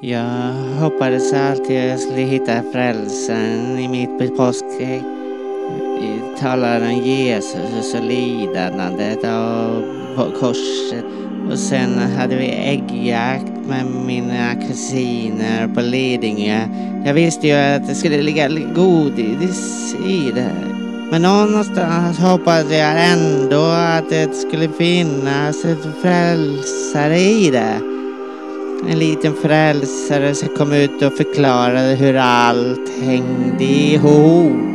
Jag hoppades alltid jag skulle hitta frälsaren i mitt påskägg. Vi talar om Jesus och lidandet på korset. Och sen hade vi äggjakt med mina kusiner på Lidingö. Jag visste ju att det skulle ligga godis i det. Men någonstans hoppades jag ändå att det skulle finnas ett frälsare i det. En liten frälsare som kom ut och förklarade hur allt hängde ihop.